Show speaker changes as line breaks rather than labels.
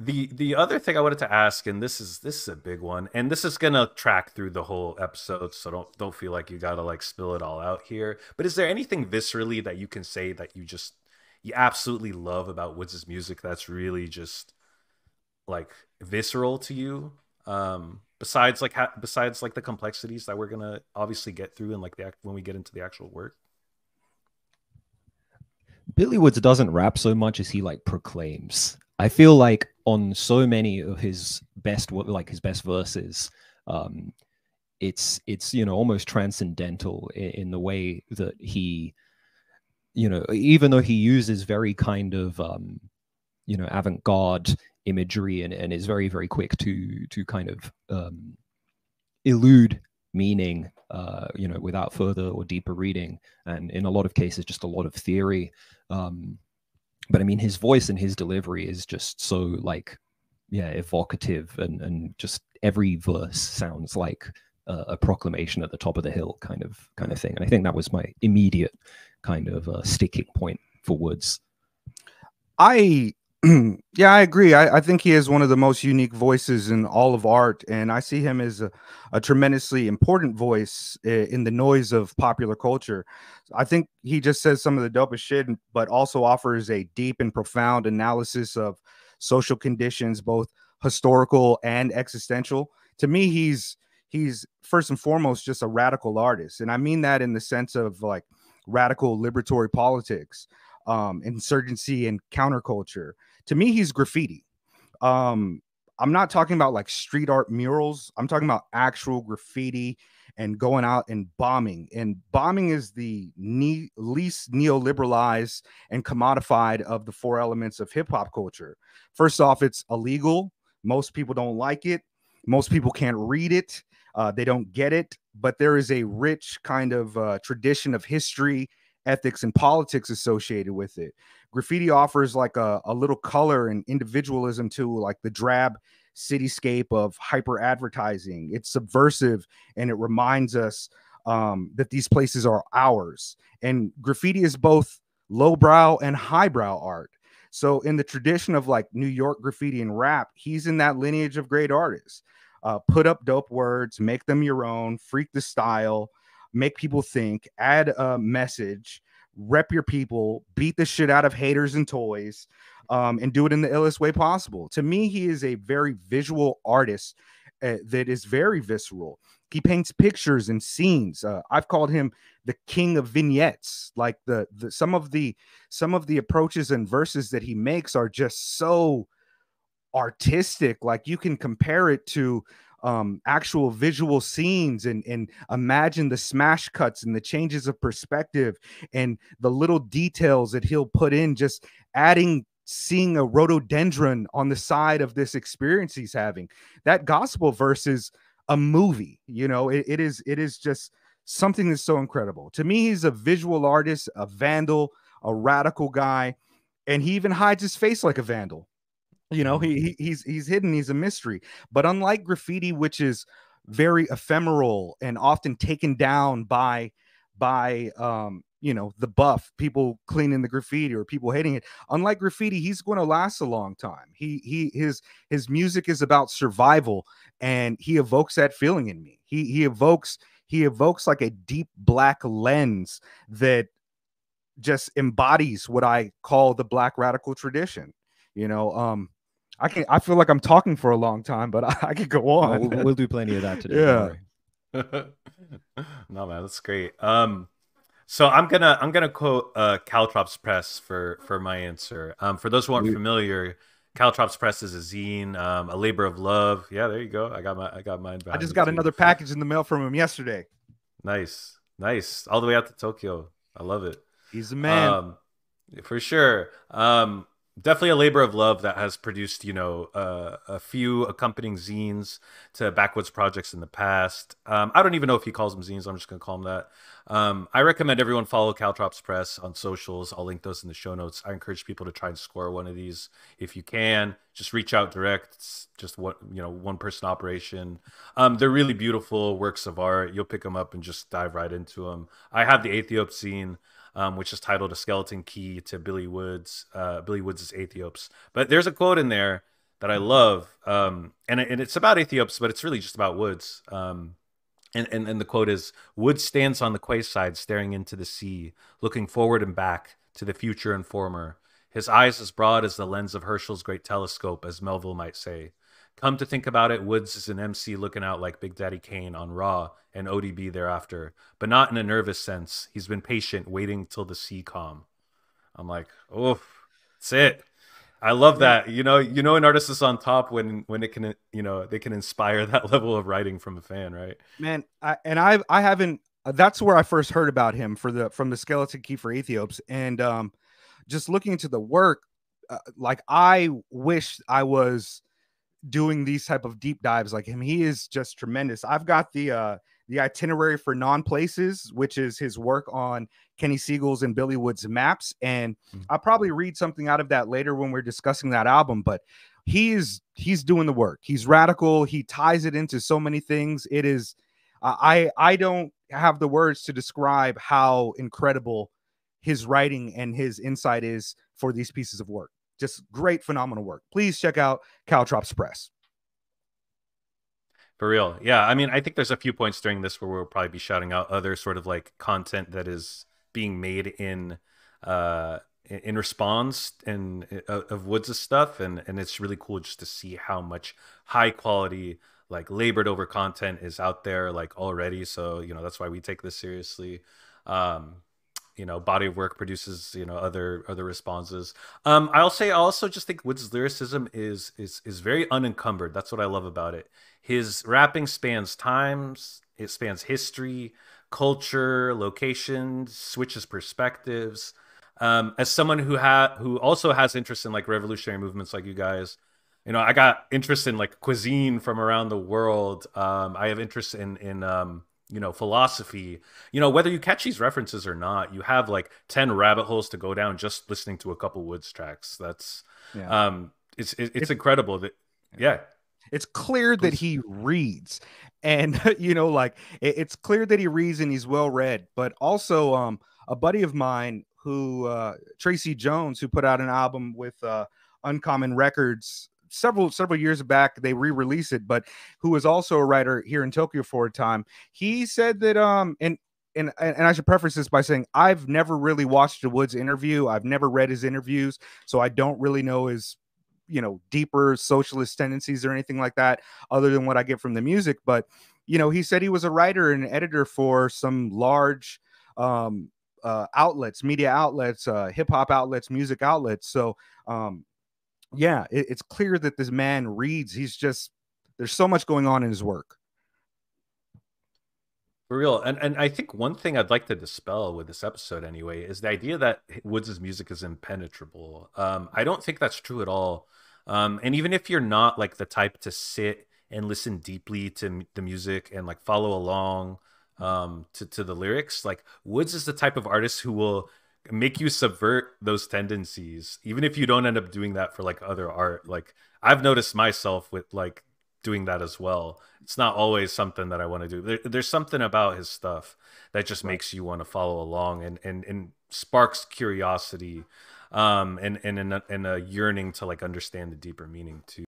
the the other thing I wanted to ask, and this is this is a big one, and this is gonna track through the whole episode, so don't don't feel like you gotta like spill it all out here. But is there anything viscerally that you can say that you just you absolutely love about Woods' music that's really just like visceral to you? Um, besides like ha- besides like the complexities that we're gonna obviously get through and like the act- when we get into the actual work.
Billy Woods doesn't rap so much as he like proclaims. I feel like on so many of his best like his best verses, um, it's it's you know almost transcendental in, in the way that he, you know, even though he uses very kind of um, you know avant-garde imagery and, and is very very quick to to kind of um, elude meaning uh, you know without further or deeper reading and in a lot of cases just a lot of theory um, but i mean his voice and his delivery is just so like yeah evocative and and just every verse sounds like a, a proclamation at the top of the hill kind of kind of thing. And i think that was my immediate kind of uh, sticking point for woods
i yeah, I agree. I, I, think he is one of the most unique voices in all of art, and I see him as a, a tremendously important voice in the noise of popular culture. I think he just says some of the dopest shit, but also offers a deep and profound analysis of social conditions, both historical and existential. To me, he's he's first and foremost just a radical artist, and I mean that in the sense of like radical liberatory politics, um, insurgency, and counterculture to me, he's graffiti. Um, I'm not talking about like street art murals. I'm talking about actual graffiti and going out and bombing. And bombing is the ne- least neoliberalized and commodified of the four elements of hip hop culture. First off, it's illegal. Most people don't like it. Most people can't read it. Uh, they don't get it. But there is a rich kind of uh, tradition of history, ethics, and politics associated with it graffiti offers like a, a little color and individualism to like the drab cityscape of hyper advertising. It's subversive and it reminds us um, that these places are ours. And graffiti is both lowbrow and highbrow art. So, in the tradition of like New York graffiti and rap, he's in that lineage of great artists. Uh, put up dope words, make them your own, freak the style, make people think, add a message, rep your people, beat the shit out of haters and toys, um, and do it in the illest way possible. To me, he is a very visual artist uh, that is very visceral. He paints pictures and scenes. Uh, I've called him the king of vignettes. Like the, the some of the some of the approaches and verses that he makes are just so artistic. Like you can compare it to um, actual visual scenes and and imagine the smash cuts and the changes of perspective and the little details that he'll put in just adding seeing a rhododendron on the side of this experience he's having. That gospel verse is a movie you know it, it is it is just something that's so incredible. To me he's a visual artist a vandal a radical guy and he even hides his face like a vandal you know, he, he he's he's hidden, he's a mystery. But unlike graffiti, which is very ephemeral and often taken down by by um you know the buff people cleaning the graffiti or people hating it unlike graffiti he's going to last a long time he he his his music is about survival and he evokes that feeling in me he he evokes he evokes like a deep black lens that just embodies what i call the black radical tradition you know um I can I feel like I'm talking for a long time, but I, I could go on.
No, we'll, we'll, do plenty of that today.
Yeah. no man, that's great. Um, so I'm gonna I'm gonna quote uh, Caltrops Press for for my answer. Um, for those who aren't familiar, Caltrops Press is a zine, um, a labor of love. Yeah, there you go. I got my I got mine.
I just got another package in the mail from him yesterday.
Nice, nice, all the way out to Tokyo. I love it.
He's a man. Um,
for sure. Um, definitely a labor of love that has produced you know uh, a few accompanying zines to Backwoodz projects in the past. Um, i don't even know if he calls them zines i'm just going to call them that. Um, i recommend everyone follow caltrops press on socials i'll link those in the show notes. I encourage people to try and score one of these if you can. Just reach out direct it's just what you know one person operation. Um, they're really beautiful works of art you'll pick them up and just dive right into them i have the aethiop zine um, which is titled "A Skeleton Key to Billy Woods." Uh, Billy Woods' is Aethiopes. But there's a quote in there that I love, um, and and it's about Aethiopes, but it's really just about Woods. Um, and, and and the quote is: "Woods stands on the quayside, staring into the sea, looking forward and back to the future and former. His eyes as broad as the lens of Herschel's great telescope, as Melville might say." Come to think about it, Woods is an MC looking out like Big Daddy Kane on Raw and ODB thereafter, but not in a nervous sense. He's been patient, waiting till the sea calm. I'm like, oh, that's it. I love that. You know, you know, an artist is on top when when it can, you know, they can inspire that level of writing from a fan, right?
Man, I, and I I haven't. That's where I first heard about him for the from the Skeleton Key for Aethiopes, and um, just looking into the work, uh, like I wish I was doing these type of deep dives like him. He is just tremendous. I've got the uh the itinerary for non-places, which is his work on Kenny Segal's and Billy Wood's maps. And mm-hmm. I'll probably read something out of that later when we're discussing that album. But he's he's doing the work. He's radical. He ties it into so many things. It is uh, I I don't have the words to describe how incredible his writing and his insight is for these pieces of work. Just great, phenomenal work. Please check out Caltrops Press.
For real. Yeah. I mean, I think there's a few points during this where we'll probably be shouting out other sort of like content that is being made in uh in response and uh, of Woods' stuff and and it's really cool just to see how much high quality like labored over content is out there like already so you know that's why we take this seriously um you know body of work produces you know other other responses. Um i'll say i also just think wood's lyricism is is is very unencumbered. That's what i love about it. His rapping spans times it spans history culture locations switches perspectives. Um as someone who had who also has interest in like revolutionary movements like you guys you know i got interest in like cuisine from around the world. Um i have interest in in um you know philosophy you know whether you catch these references or not you have like 10 rabbit holes to go down just listening to a couple woods tracks. That's yeah. um it's it's, it's incredible that yeah.
It's clear that he reads. And you know like it, it's clear that he reads and he's well read. But also um a buddy of mine who uh tracy jones who put out an album with uh uncommon records several several years back they re-released it but who was also a writer here in tokyo for a time he said that um and and and I should preface this by saying I've never really watched a Woods interview. I've never read his interviews, so I don't really know his you know deeper socialist tendencies or anything like that, other than what I get from the music. But you know, he said he was a writer and editor for some large um, uh, outlets, media outlets, uh, hip hop outlets, music outlets. So um, yeah, it, it's clear that this man reads. He's just there's so much going on in his work.
For real. And and I think one thing I'd like to dispel with this episode anyway is the idea that Woods' music is impenetrable. Um, I don't think that's true at all. Um, and even if you're not like the type to sit and listen deeply to the music and like follow along um, to, to the lyrics, like Woods is the type of artist who will make you subvert those tendencies even if you don't end up doing that for like other art. Like i've noticed myself with like doing that as well. It's not always something that i want to do. There, there's something about his stuff that just right. makes you want to follow along and and and sparks curiosity um and and and a, and a yearning to like understand the deeper meaning too